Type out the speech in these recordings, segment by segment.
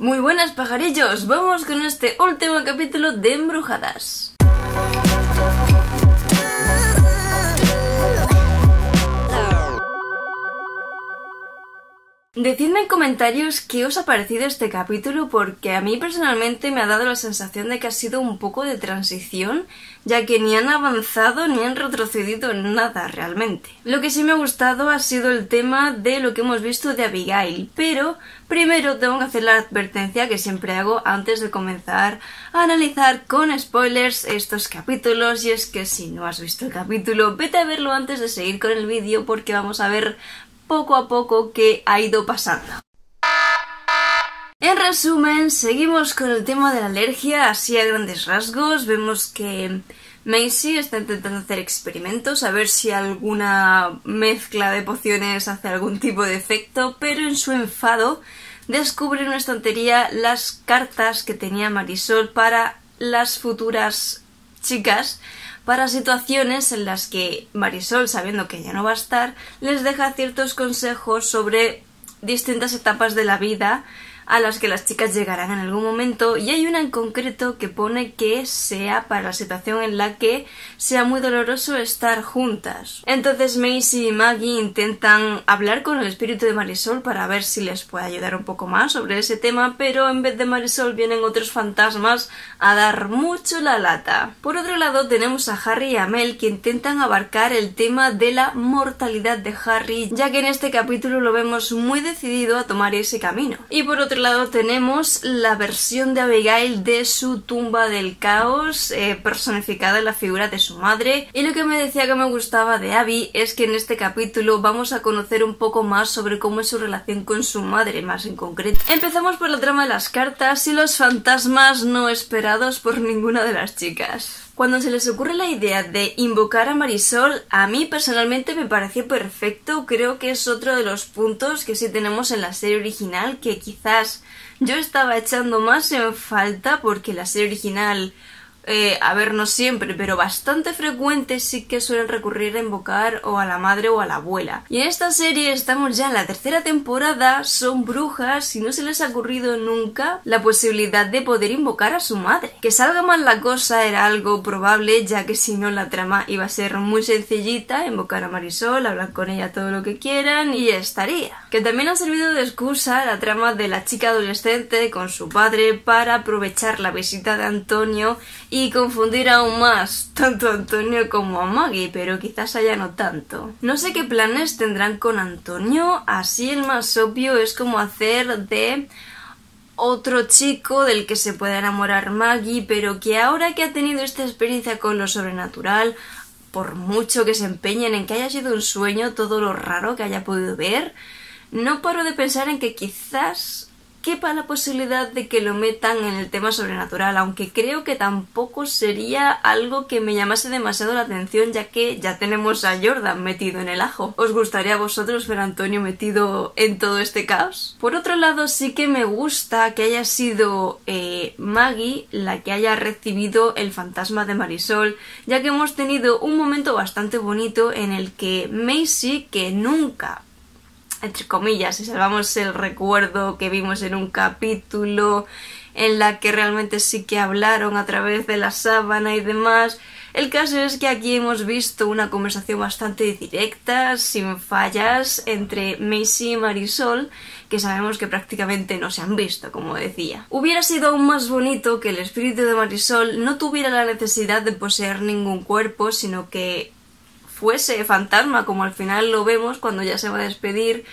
Muy buenas pajarillos, vamos con este último capítulo de Embrujadas. Decidme en comentarios qué os ha parecido este capítulo porque a mí personalmente me ha dado la sensación de que ha sido un poco de transición ya que ni han avanzado ni han retrocedido nada realmente. Lo que sí me ha gustado ha sido el tema de lo que hemos visto de Abigail, pero primero tengo que hacer la advertencia que siempre hago antes de comenzar a analizar con spoilers estos capítulos y es que si no has visto el capítulo vete a verlo antes de seguir con el vídeo porque vamos a ver poco a poco que ha ido pasando. En resumen, seguimos con el tema de la alergia, así a grandes rasgos. Vemos que Macy está intentando hacer experimentos a ver si alguna mezcla de pociones hace algún tipo de efecto, pero en su enfado descubre en una estantería las cartas que tenía Marisol para las futuras chicas para situaciones en las que Marisol, sabiendo que ya no va a estar, les deja ciertos consejos sobre distintas etapas de la vida a las que las chicas llegarán en algún momento y hay una en concreto que pone que sea para la situación en la que sea muy doloroso estar juntas. Entonces Macy y Maggie intentan hablar con el espíritu de Marisol para ver si les puede ayudar un poco más sobre ese tema, pero en vez de Marisol vienen otros fantasmas a dar mucho la lata. Por otro lado tenemos a Harry y a Mel que intentan abarcar el tema de la mortalidad de Harry, ya que en este capítulo lo vemos muy decidido a tomar ese camino. Y por otro lado tenemos la versión de Abigail de su tumba del caos, eh, personificada en la figura de su madre. Y lo que me decía que me gustaba de Abby es que en este capítulo vamos a conocer un poco más sobre cómo es su relación con su madre, más en concreto. Empezamos por la trama de las cartas y los fantasmas no esperados por ninguna de las chicas. Cuando se les ocurre la idea de invocar a Marisol, a mí personalmente me pareció perfecto. Creo que es otro de los puntos que sí tenemos en la serie original que quizás yo estaba echando más en falta porque la serie original eh, a ver, no siempre, pero bastante frecuente sí que suelen recurrir a invocar o a la madre o a la abuela. Y en esta serie estamos ya en la tercera temporada, son brujas y no se les ha ocurrido nunca la posibilidad de poder invocar a su madre. Que salga mal la cosa era algo probable, ya que si no la trama iba a ser muy sencillita, invocar a Marisol, hablar con ella todo lo que quieran y estaría. Que también ha servido de excusa la trama de la chica adolescente con su padre para aprovechar la visita de Antonio confundir aún más tanto a Antonio como a Maggie, pero quizás allá no tanto. No sé qué planes tendrán con Antonio, así el más obvio es como hacer de otro chico del que se pueda enamorar Maggie, pero que ahora que ha tenido esta experiencia con lo sobrenatural, por mucho que se empeñen en que haya sido un sueño todo lo raro que haya podido ver, no paro de pensar en que quizás quepa la posibilidad de que lo metan en el tema sobrenatural, aunque creo que tampoco sería algo que me llamase demasiado la atención, ya que ya tenemos a Jordan metido en el ajo. ¿Os gustaría a vosotros ver a Antonio metido en todo este caos? Por otro lado, sí que me gusta que haya sido eh, Maggie la que haya recibido el fantasma de Marisol, ya que hemos tenido un momento bastante bonito en el que Macy, que nunca entre comillas, si salvamos el recuerdo que vimos en un capítulo en la que realmente sí que hablaron a través de la sábana y demás. El caso es que aquí hemos visto una conversación bastante directa, sin fallas, entre Macy y Marisol, que sabemos que prácticamente no se han visto, como decía. Hubiera sido aún más bonito que el espíritu de Marisol no tuviera la necesidad de poseer ningún cuerpo, sino que fuese fantasma, como al final lo vemos cuando ya se va a despedir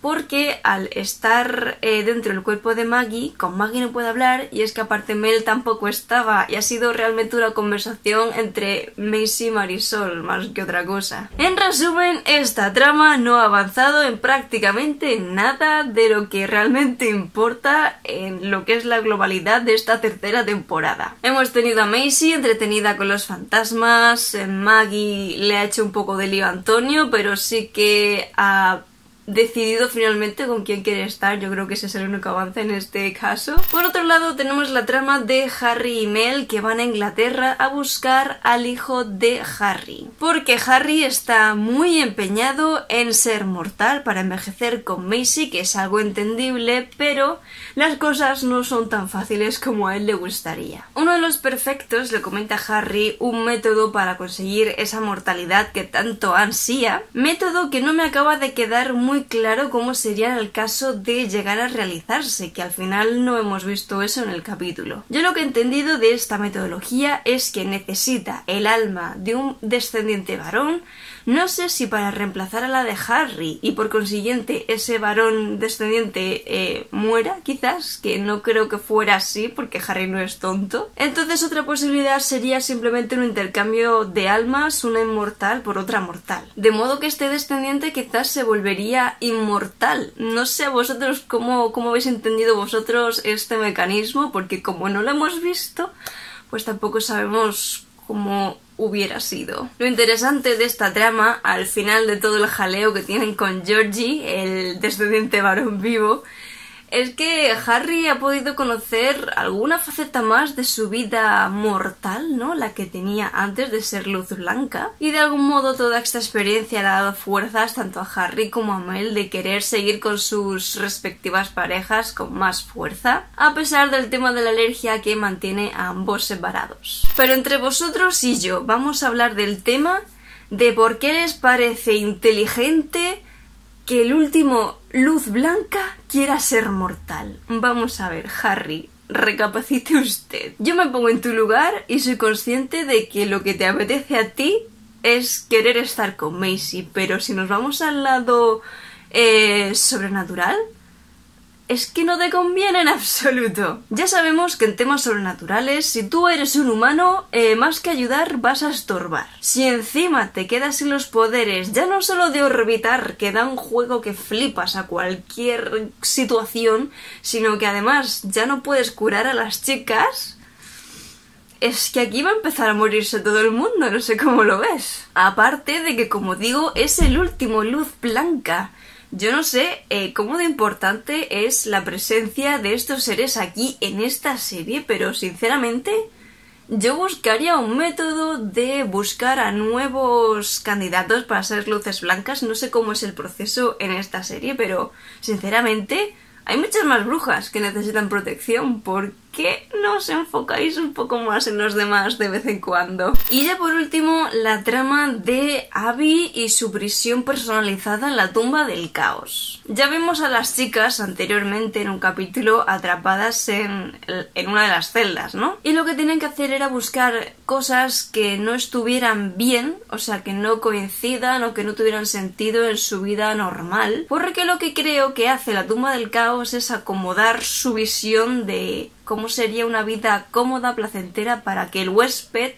porque al estar eh, dentro del cuerpo de Maggie, con Maggie no puede hablar y es que aparte Mel tampoco estaba y ha sido realmente una conversación entre Macy y Marisol más que otra cosa. En resumen, esta trama no ha avanzado en prácticamente nada de lo que realmente importa en lo que es la globalidad de esta tercera temporada. Hemos tenido a Macy entretenida con los fantasmas, Maggie le ha hecho un poco de lío a Antonio, pero sí que ha decidido finalmente con quién quiere estar. Yo creo que ese es el único avance en este caso. Por otro lado, tenemos la trama de Harry y Mel que van a Inglaterra a buscar al hijo de Harry. Porque Harry está muy empeñado en ser mortal para envejecer con Macy, que es algo entendible, pero las cosas no son tan fáciles como a él le gustaría. Uno de los perfectos le comenta a Harry un método para conseguir esa mortalidad que tanto ansía, método que no me acaba de quedar muy claro cómo sería en el caso de llegar a realizarse, que al final no hemos visto eso en el capítulo. Yo lo que he entendido de esta metodología es que necesita el alma de un descendiente varón no sé si para reemplazar a la de Harry y por consiguiente ese varón descendiente eh, muera, quizás, que no creo que fuera así porque Harry no es tonto. Entonces otra posibilidad sería simplemente un intercambio de almas, una inmortal por otra mortal. De modo que este descendiente quizás se volvería inmortal. No sé a vosotros cómo, cómo habéis entendido vosotros este mecanismo, porque como no lo hemos visto, pues tampoco sabemos cómo hubiera sido. Lo interesante de esta trama, al final de todo el jaleo que tienen con Georgie, el descendiente varón vivo, es que Harry ha podido conocer alguna faceta más de su vida mortal, ¿no? La que tenía antes de ser luz blanca. Y de algún modo toda esta experiencia le ha dado fuerzas tanto a Harry como a Mel de querer seguir con sus respectivas parejas con más fuerza, a pesar del tema de la alergia que mantiene a ambos separados. Pero entre vosotros y yo vamos a hablar del tema de por qué les parece inteligente que el último luz blanca quiera ser mortal. Vamos a ver, Harry, recapacite usted. Yo me pongo en tu lugar y soy consciente de que lo que te apetece a ti es querer estar con Macy, pero si nos vamos al lado eh, sobrenatural, es que no te conviene en absoluto. Ya sabemos que en temas sobrenaturales, si tú eres un humano, eh, más que ayudar, vas a estorbar. Si encima te quedas sin los poderes, ya no solo de orbitar, que da un juego que flipas a cualquier situación, sino que además ya no puedes curar a las chicas, es que aquí va a empezar a morirse todo el mundo, no sé cómo lo ves. Aparte de que, como digo, es el último luz blanca. Yo no sé eh, cómo de importante es la presencia de estos seres aquí en esta serie, pero sinceramente yo buscaría un método de buscar a nuevos candidatos para ser luces blancas. No sé cómo es el proceso en esta serie, pero sinceramente hay muchas más brujas que necesitan protección. ¿Por qué no os enfocáis un poco más en los demás de vez en cuando? Y ya por último, la trama de Abby y su prisión personalizada en la tumba del caos. Ya vimos a las chicas anteriormente en un capítulo atrapadas en, en una de las celdas, ¿no? Y lo que tenían que hacer era buscar cosas que no estuvieran bien, o sea, que no coincidan o que no tuvieran sentido en su vida normal. Porque lo que creo que hace la tumba del caos es acomodar su visión de cómo sería una vida cómoda, placentera para que el huésped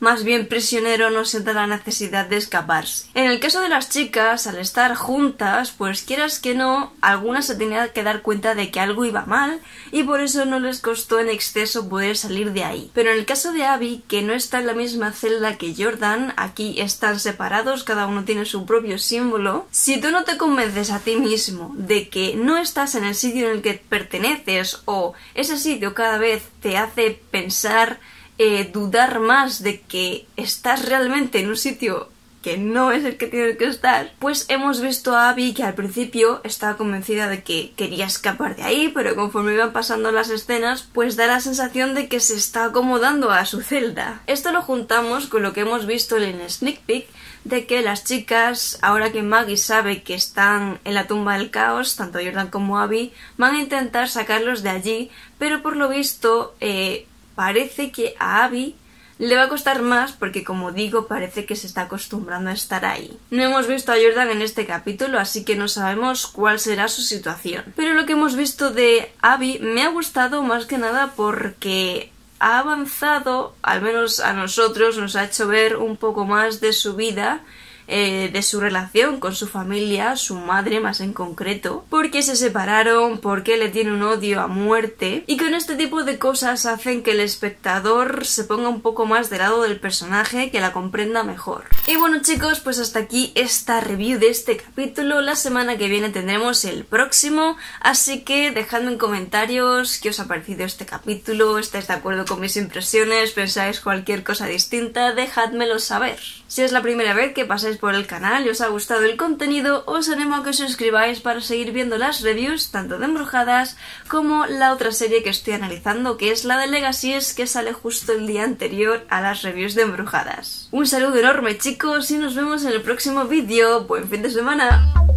más bien prisionero no sienta la necesidad de escaparse. En el caso de las chicas, al estar juntas, pues quieras que no, algunas se tenían que dar cuenta de que algo iba mal y por eso no les costó en exceso poder salir de ahí. Pero en el caso de Abby, que no está en la misma celda que Jordan, aquí están separados, cada uno tiene su propio símbolo, si tú no te convences a ti mismo de que no estás en el sitio en el que perteneces o ese sitio cada vez te hace pensar eh, dudar más de que estás realmente en un sitio que no es el que tiene que estar, pues hemos visto a Abby que al principio estaba convencida de que quería escapar de ahí, pero conforme iban pasando las escenas, pues da la sensación de que se está acomodando a su celda. Esto lo juntamos con lo que hemos visto en Sneak Peek de que las chicas, ahora que Maggie sabe que están en la tumba del caos, tanto Jordan como Abby, van a intentar sacarlos de allí, pero por lo visto eh, parece que a Abby le va a costar más porque, como digo, parece que se está acostumbrando a estar ahí. No hemos visto a Jordan en este capítulo, así que no sabemos cuál será su situación. Pero lo que hemos visto de Abby me ha gustado más que nada porque ha avanzado, al menos a nosotros, nos ha hecho ver un poco más de su vida eh, de su relación con su familia, su madre más en concreto, por qué se separaron, por qué le tiene un odio a muerte, y con este tipo de cosas hacen que el espectador se ponga un poco más del lado del personaje, que la comprenda mejor. Y bueno chicos, pues hasta aquí esta review de este capítulo, la semana que viene tendremos el próximo, así que dejadme en comentarios qué os ha parecido este capítulo, estáis de acuerdo con mis impresiones, pensáis cualquier cosa distinta, dejádmelo saber. Si es la primera vez que pasáis por el canal y os ha gustado el contenido, os animo a que os suscribáis para seguir viendo las reviews tanto de Embrujadas como la otra serie que estoy analizando, que es la de Legacies, que sale justo el día anterior a las reviews de Embrujadas. Un saludo enorme chicos y nos vemos en el próximo vídeo. Buen fin de semana.